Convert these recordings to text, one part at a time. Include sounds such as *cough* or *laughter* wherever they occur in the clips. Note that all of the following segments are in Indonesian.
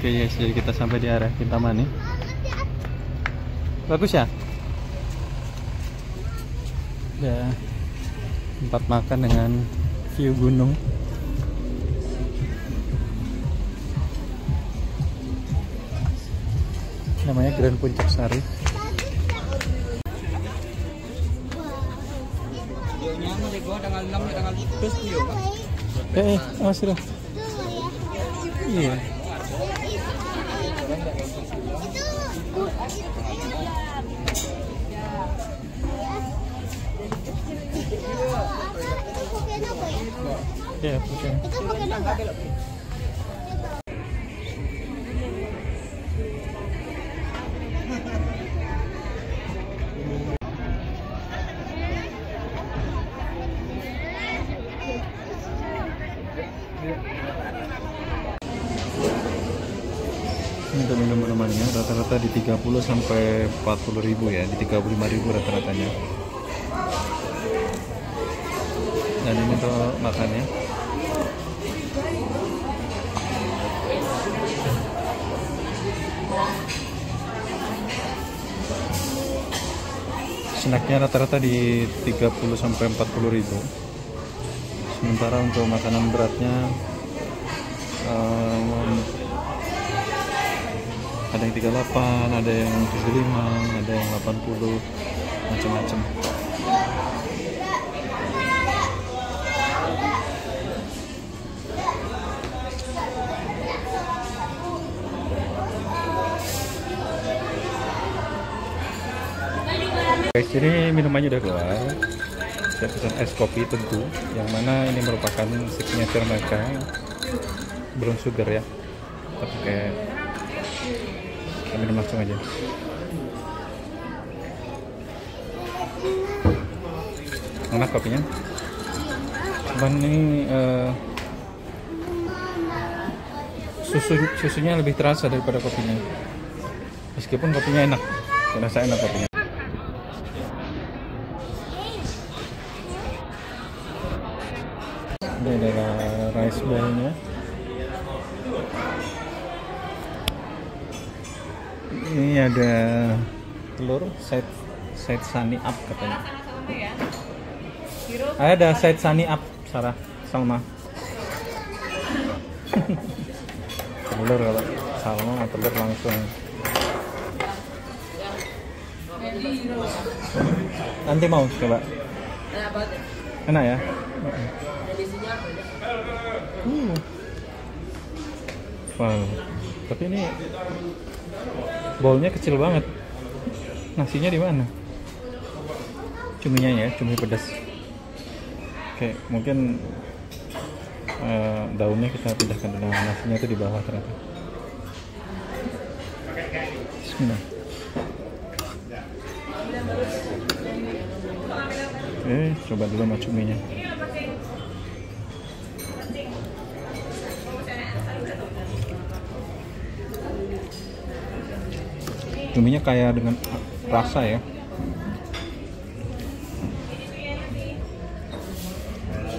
Oke guys, jadi kita sampai di area Kintamani. Bagus ya? Ya, tempat makan dengan view gunung. Namanya Grand Puncak Sari. tanggal 6 tanggal 7 yo, Pak. Eh, eh, awas dulu. Iya. Iya, oke. Ini untuk minum minumannya rata-rata di 30 sampai 40 ribu ya, di 35 ribu rata-ratanya. Dan ini untuk makannya. Snacknya rata-rata di 30 sampai 40 ribu. Sementara untuk makanan beratnya ada yang 38, ada yang 75, ada yang 80, macam-macam. Guys, ini minumannya udah keluar. Saya pesan es kopi tentu, yang mana ini merupakan signature mereka. Brown sugar ya. Pakai kita minum langsung aja. Enak kopinya? Cuman ini eh, susu susunya lebih terasa daripada kopinya. Meskipun kopinya enak. Terasa enak kopinya ada telur side side sunny up katanya. Ada side sunny up Sarah Salma. *laughs* Telur kalau Salma telur langsung. Nanti mau coba. Enak ya? Uh. wow tapi ini bowlnya kecil banget. Nasinya di mana? Cuminya ya cumi pedas. Oke mungkin eh, daunnya kita pindahkan dulu. Nasinya itu di bawah ternyata. Bismillah. Oke coba dulu sama cuminya cuminya kaya dengan rasa ya.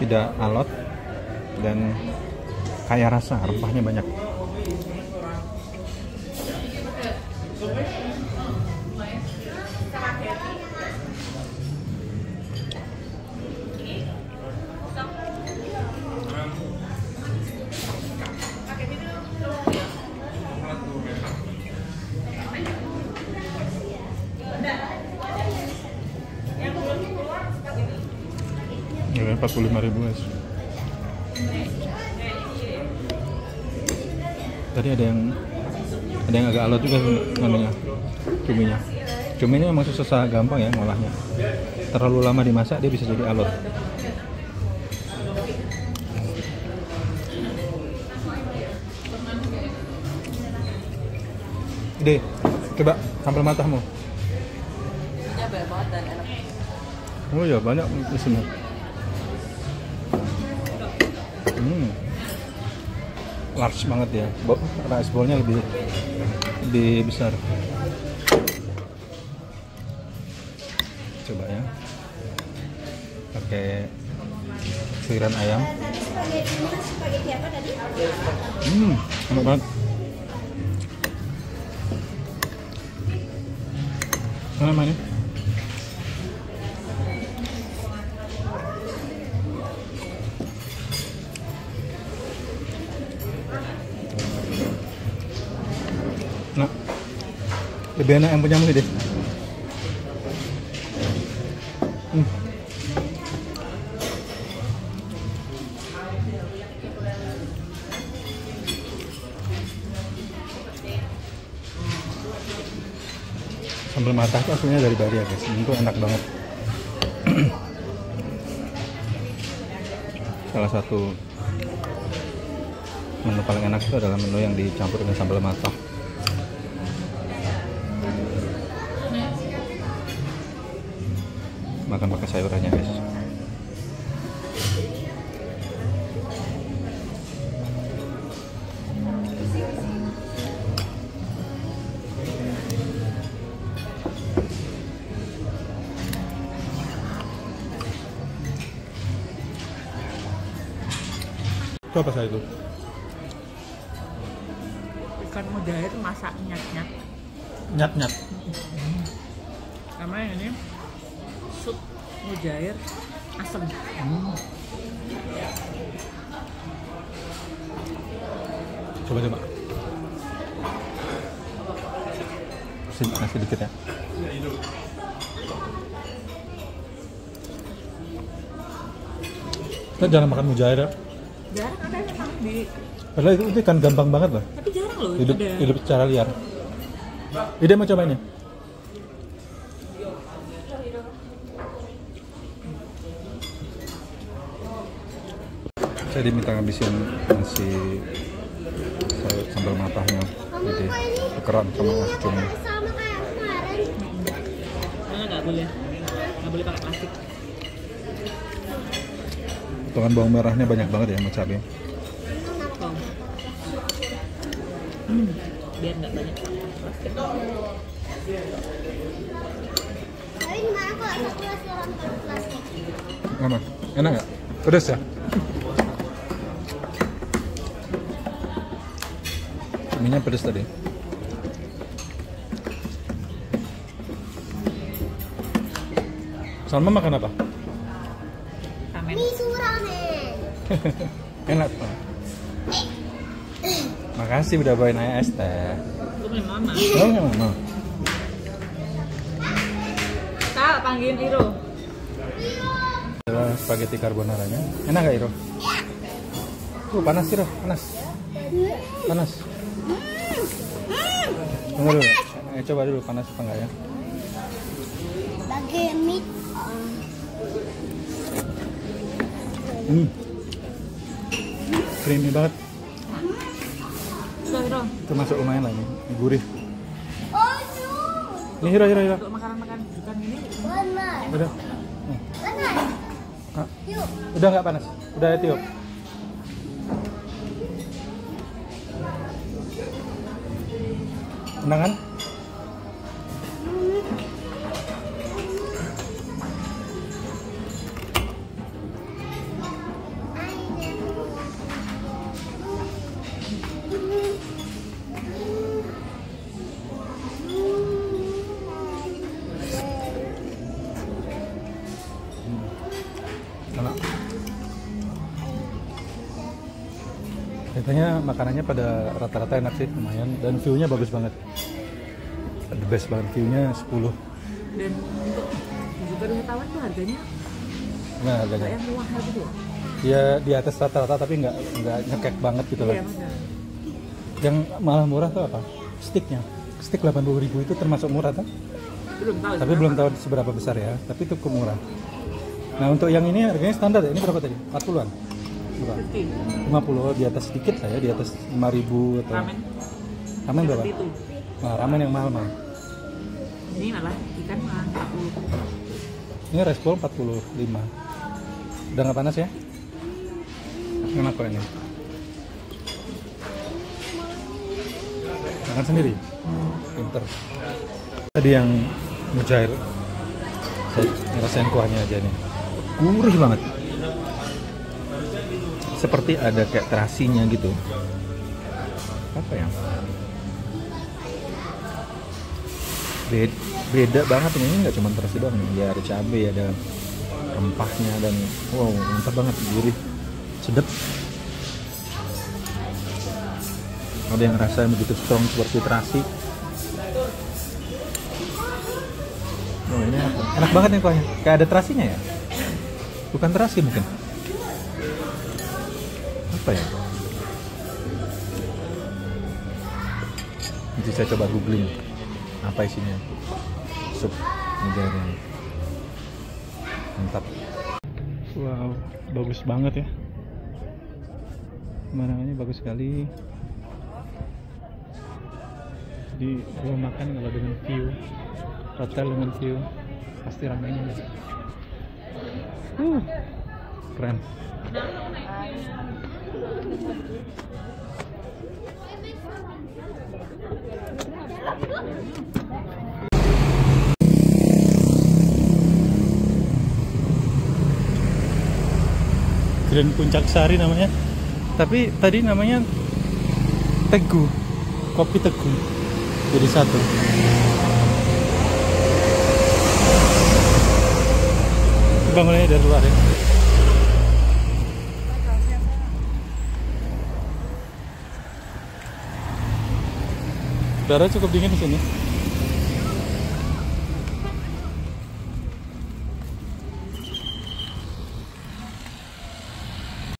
Tidak alot dan kaya rasa rempahnya banyak Ya, 45 ribu guys. Tadi ada yang ada yang agak alot juga namanya cuminya. Cumi ini memang susah gampang ya ngolahnya. Terlalu lama dimasak dia bisa jadi alot. Deh, coba sambal matamu. Ini banyak banget dan enak. Oh ya banyak di sini hmm. large banget ya. Rice ballnya lebih lebih besar. Coba ya. Pakai sayuran ayam. Hmm enak banget. Mana mana? Lebih enak yang punya deh. Hmm. Sambal matah itu aslinya dari Bali ya guys. Ini tuh enak banget. *clears throat* Salah satu menu paling enak itu adalah menu yang dicampur dengan sambal matah. Makan pakai sayurannya guys. Itu apa saya itu? Ikan mujair masak nyat-nyat. Nyat nyat. Sama yang ini sup mujair asem. Coba coba. Sini kasih dikit ya. Kita jarang makan mujair ya. Jarang ada memang di Padahal itu, itu kan gampang banget loh. tapi jarang loh Hidup ada. hidup secara liar. Ide mau cobain ya? Saya diminta ngabisin nasi sayur sambal matahnya. Jadi tukeran sama nasi cumi. sama kayak kemarin. Karena nggak boleh nggak boleh pakai plastik. Potongan bawang merahnya banyak banget ya sama cabai. Hmm, biar nggak banyak plastik. Aman. Enak nggak? Pedas ya? Minyak pedas tadi. Salma makan apa? Ramen. Miso ramen. Enak Pak. Makasih udah bawain ayah es teh. Itu punya mama. Oh, mama. Tak panggilin Iro. Adalah spaghetti carbonaranya. Enak nggak Iro? Tuh panas Iro, panas. Panas. Tunggu dulu. Eh, coba dulu panas apa enggak ya? Bagi mie. Hmm. Creamy banget. Sudah Iro. Itu masuk lumayan lah ini. Gurih. Oh. Ini Hiro, Hiro. Untuk makanan-makanan bukan ini. Udah. Ah. Udah nggak panas? Udah ya Tio? Enak kan? Kayaknya makanannya pada rata-rata enak sih, lumayan. Dan view-nya bagus banget. The best banget, view-nya 10. Dan untuk juga wisatawan tuh harganya Nah, harganya. yang mahal gitu. Ya di atas rata-rata tapi nggak nggak nyekek banget gitu loh. Iya. Yang malah murah tuh apa? Sticknya. Stick 80.000 itu termasuk murah kan? Belum tahu. Tapi belum tahu seberapa besar ya, tapi itu murah. Nah untuk yang ini harganya standar ya, ini berapa tadi? 40-an? Berapa? 50 di atas sedikit lah ya, di atas 5000 atau Ramen. Ramen berapa? Itu. Nah, ramen yang mahal mah. Ini malah ikan mahal 40. Ini respon 45. Udah nggak panas ya? Enak kok ini. Makan sendiri. Pinter. Tadi yang mujair. Ngerasain kuahnya aja nih. Gurih banget. Seperti ada kayak terasinya gitu. Apa ya? beda, beda banget ini nggak cuma terasi doang ya ada cabai ada rempahnya dan wow mantap banget gurih sedap. Ada yang rasa begitu strong seperti terasi. Oh ini enak, enak banget nih kuahnya kayak ada terasinya ya? Bukan terasi mungkin apa ya? Nanti saya coba googling apa isinya. Sup negara. Mantap. Wow bagus banget ya. Pemandangannya bagus sekali. Jadi rumah makan kalau dengan view hotel dengan view pasti ramainya. Uh, keren Grand Puncak Sari namanya. Tapi tadi namanya Teguh. Kopi Teguh. Jadi satu. Bangunannya dari luar ya udara cukup dingin di sini